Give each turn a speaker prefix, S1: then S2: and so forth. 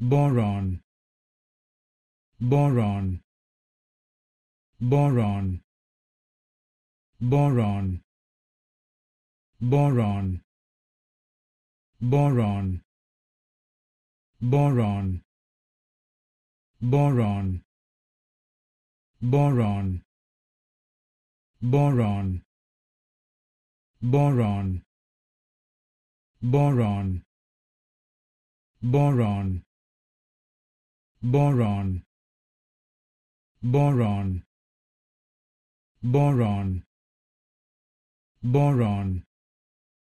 S1: boron boron boron boron boron boron boron boron boron boron boron boron boron boron. Boron. Boron. Boron